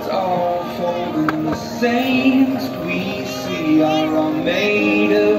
clouds all falling, the saints we see. Are all made of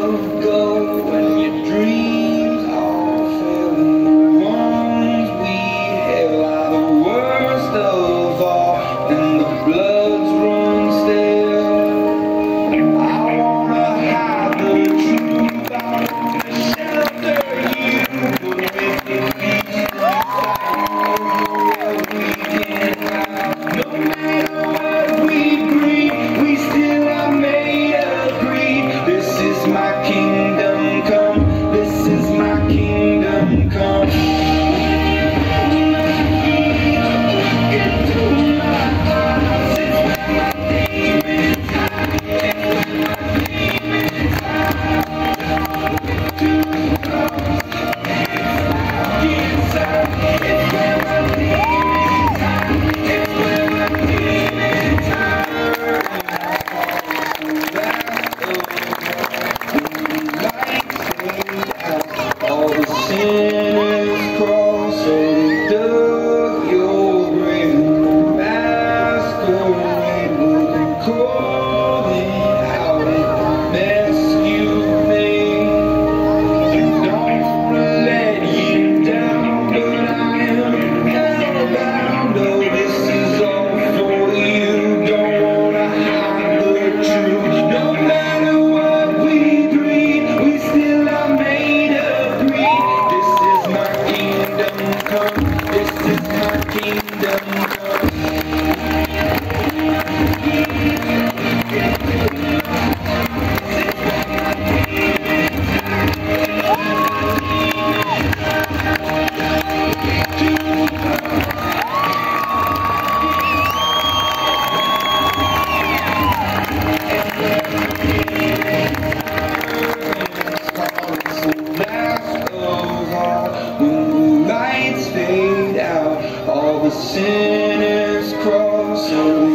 sinners cross